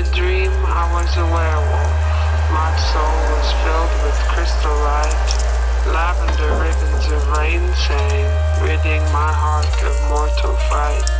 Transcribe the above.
A dream, I was a werewolf. My soul was filled with crystal light, lavender ribbons of rain sang, ridding my heart of mortal fright.